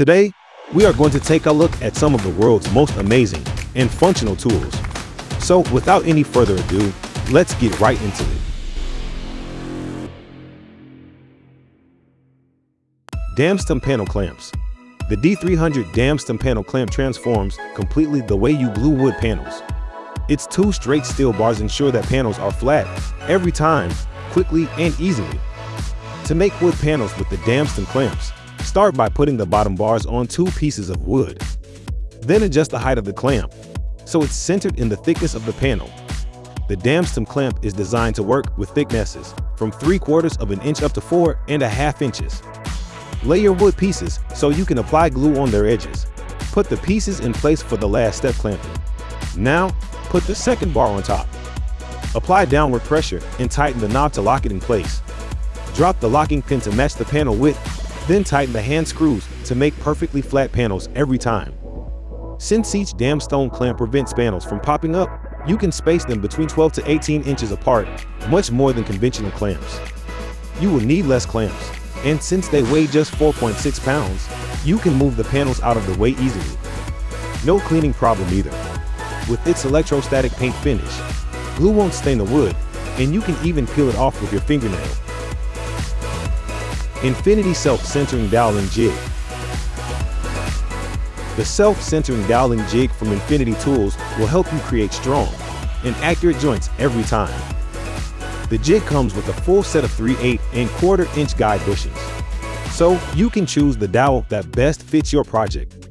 Today, we are going to take a look at some of the world's most amazing and functional tools. So without any further ado, let's get right into it. Damstom panel clamps. The D300 Damstom panel clamp transforms completely the way you glue wood panels. Its two straight steel bars ensure that panels are flat every time, quickly and easily. To make wood panels with the Damstom clamps, start by putting the bottom bars on two pieces of wood. Then adjust the height of the clamp, so it's centered in the thickness of the panel. The Damstom clamp is designed to work with thicknesses from 3 quarters of an inch up to 4 and a half inches. Lay your wood pieces so you can apply glue on their edges. Put the pieces in place for the last step clamping. Now, put the second bar on top. Apply downward pressure and tighten the knob to lock it in place. Drop the locking pin to match the panel width, then tighten the hand screws to make perfectly flat panels every time. Since each Damstom clamp prevents panels from popping up, you can space them between 12 to 18 inches apart, much more than conventional clamps. You will need less clamps, and since they weigh just 4.6 pounds, you can move the panels out of the way easily. No cleaning problem either. With its electrostatic paint finish, glue won't stain the wood, and you can even peel it off with your fingernail. Infinity Self-Centering Doweling Jig The self-centering doweling jig from Infinity Tools will help you create strong and accurate joints every time. The jig comes with a full set of 3 8 and quarter inch guide bushings, so you can choose the dowel that best fits your project.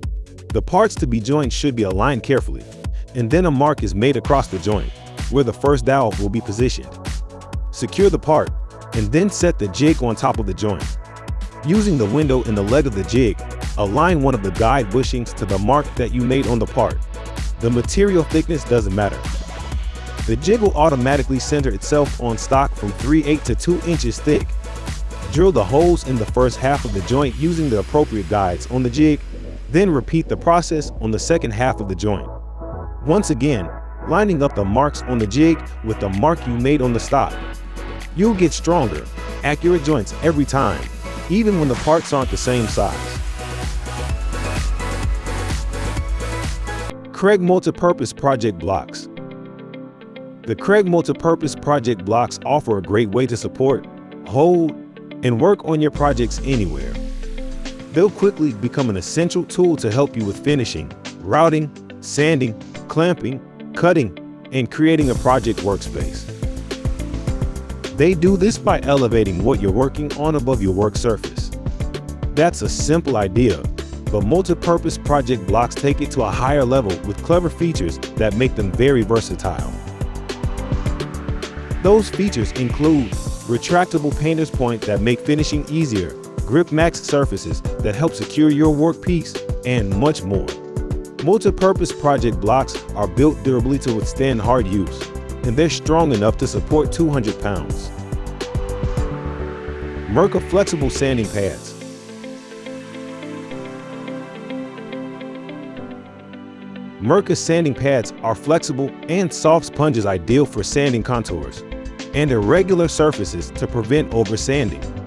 The parts to be joined should be aligned carefully, and then a mark is made across the joint, where the first dowel will be positioned. Secure the part, and then set the jig on top of the joint. Using the window in the leg of the jig, align one of the guide bushings to the mark that you made on the part. The material thickness doesn't matter, the jig will automatically center itself on stock from 3 8 to 2 inches thick. Drill the holes in the first half of the joint using the appropriate guides on the jig, then repeat the process on the second half of the joint. Once again, lining up the marks on the jig with the mark you made on the stock. You'll get stronger, accurate joints every time, even when the parts aren't the same size. Kreg Multipurpose Project Blocks the Kreg Multipurpose Project blocks offer a great way to support, hold, and work on your projects anywhere. They'll quickly become an essential tool to help you with finishing, routing, sanding, clamping, cutting, and creating a project workspace. They do this by elevating what you're working on above your work surface. That's a simple idea, but multi-purpose project blocks take it to a higher level with clever features that make them very versatile. Those features include retractable painter's point that make finishing easier, Grip Max surfaces that help secure your workpiece, and much more. Multi-purpose project blocks are built durably to withstand hard use, and they're strong enough to support 200 pounds. Mirka Flexible Sanding Pads Mirka sanding pads are flexible and soft sponges ideal for sanding contours and irregular surfaces to prevent oversanding.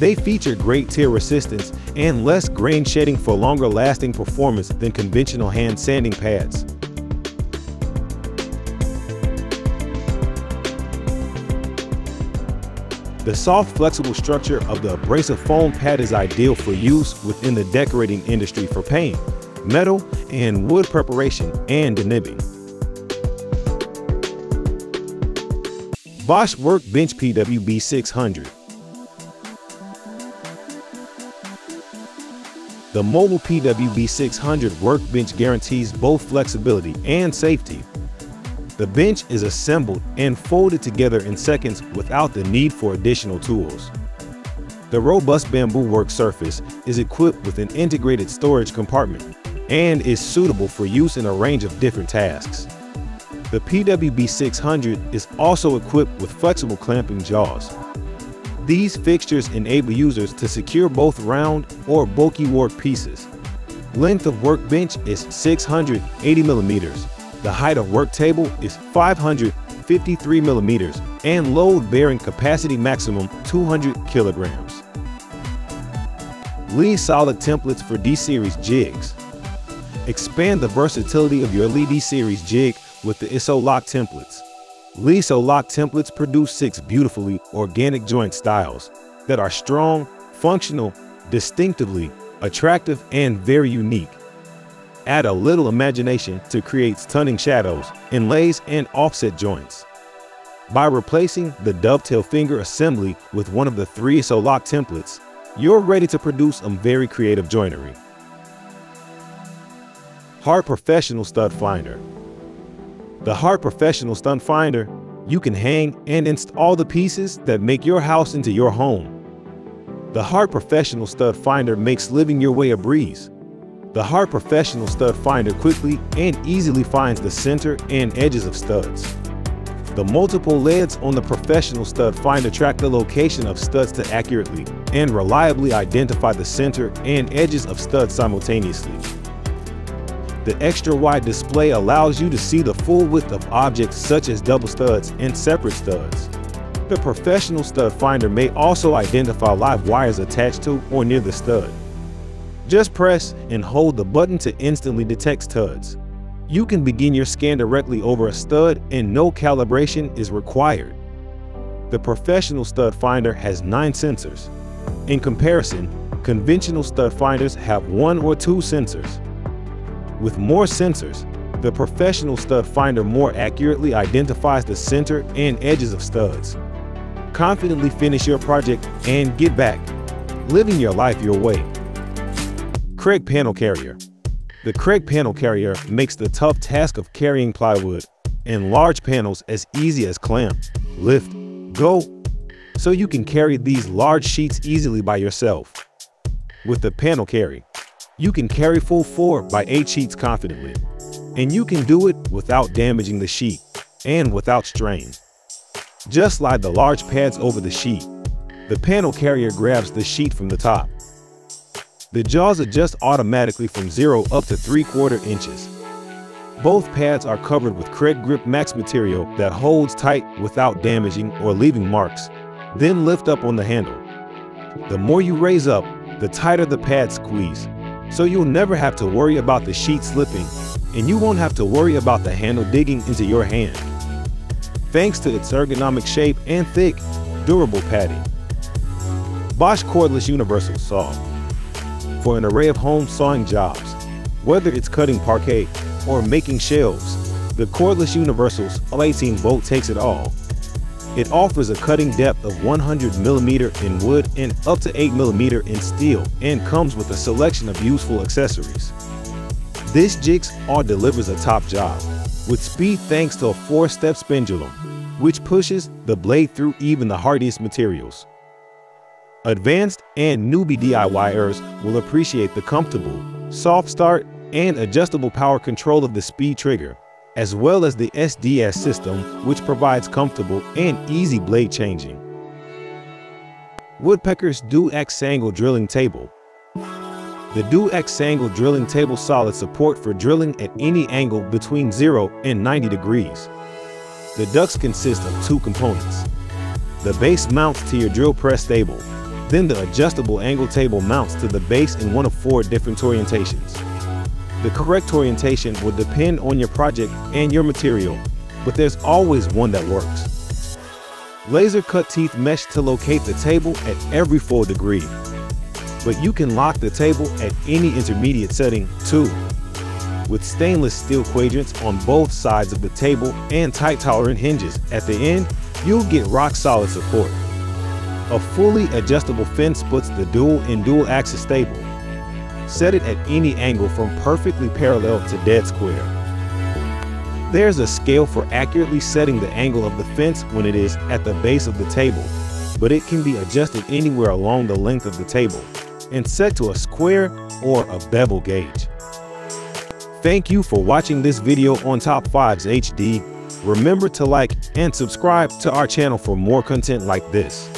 They feature great tear resistance and less grain shedding for longer lasting performance than conventional hand sanding pads. The soft, flexible structure of the abrasive foam pad is ideal for use within the decorating industry for paint, metal, and wood preparation and denibbing. Bosch Workbench PWB 600 The mobile PWB 600 workbench guarantees both flexibility and safety. The bench is assembled and folded together in seconds without the need for additional tools. The robust bamboo work surface is equipped with an integrated storage compartment and is suitable for use in a range of different tasks. The PWB 600 is also equipped with flexible clamping jaws. These fixtures enable users to secure both round or bulky work pieces. Length of workbench is 680 millimeters. The height of work table is 553 millimeters and load-bearing capacity maximum 200 kilograms. Leigh Isoloc Templates for D-Series jigs. Expand the versatility of your Lee D-Series jig with the Isoloc templates. Leigh Isoloc templates produce six beautifully organic joint styles that are strong, functional, distinctively attractive, and very unique. Add a little imagination to create stunning shadows, inlays, and offset joints. By replacing the dovetail finger assembly with one of the three ISO Lock templates, you're ready to produce some very creative joinery. Hart Professional Stud Finder The Hart Professional Stud Finder, you can hang and install the pieces that make your house into your home. The Hart Professional Stud Finder makes living your way a breeze. The Hart Professional Stud Finder quickly and easily finds the center and edges of studs. The multiple leads on the Professional Stud Finder track the location of studs to accurately and reliably identify the center and edges of studs simultaneously. The extra wide display allows you to see the full width of objects such as double studs and separate studs. The professional stud finder may also identify live wires attached to or near the stud. Just press and hold the button to instantly detect studs. You can begin your scan directly over a stud and no calibration is required. The professional stud finder has nine sensors. In comparison, conventional stud finders have one or two sensors. With more sensors, the professional stud finder more accurately identifies the center and edges of studs confidently finish your project and get back, living your life your way. Kreg Panel Carrier The Kreg Panel Carrier makes the tough task of carrying plywood and large panels as easy as clamp, lift, go, so you can carry these large sheets easily by yourself. With the panel carry, you can carry full 4 by 8 sheets confidently, and you can do it without damaging the sheet and without strain. Just slide the large pads over the sheet. The panel carrier grabs the sheet from the top. The jaws adjust automatically from 0 up to 3 quarter inches. Both pads are covered with Kreg Grip Max material that holds tight without damaging or leaving marks. Then lift up on the handle. The more you raise up, the tighter the pads squeeze. So you'll never have to worry about the sheet slipping, and you won't have to worry about the handle digging into your hand thanks to its ergonomic shape and thick, durable padding. Bosch Cordless Universal Saw For an array of home sawing jobs, whether it's cutting parquet or making shelves, the Cordless Universal's 18 volt takes it all. It offers a cutting depth of 100mm in wood and up to 8mm in steel and comes with a selection of useful accessories. This jigsaw delivers a top job, with speed thanks to a four-step pendulum, which pushes the blade through even the hardiest materials. Advanced and newbie DIYers will appreciate the comfortable, soft start, and adjustable power control of the speed trigger, as well as the SDS system, which provides comfortable and easy blade changing. Woodpecker's DUAX Angle Drilling Table the DUAX Angle drilling table solid support for drilling at any angle between 0 and 90 degrees. The DUAX consist of two components. The base mounts to your drill press table, then the adjustable angle table mounts to the base in one of four different orientations. The correct orientation will depend on your project and your material, but there's always one that works. Laser cut teeth mesh to locate the table at every 4 degree but you can lock the table at any intermediate setting too. With stainless steel quadrants on both sides of the table and tight tolerant hinges at the end, you'll get rock solid support. A fully adjustable fin splits the dual and dual axis table. Set it at any angle from perfectly parallel to dead square. There's a scale for accurately setting the angle of the fence when it is at the base of the table, but it can be adjusted anywhere along the length of the table and set to a square or a bevel gauge. Thank you for watching this video on Top 5ves HD. Remember to like and subscribe to our channel for more content like this.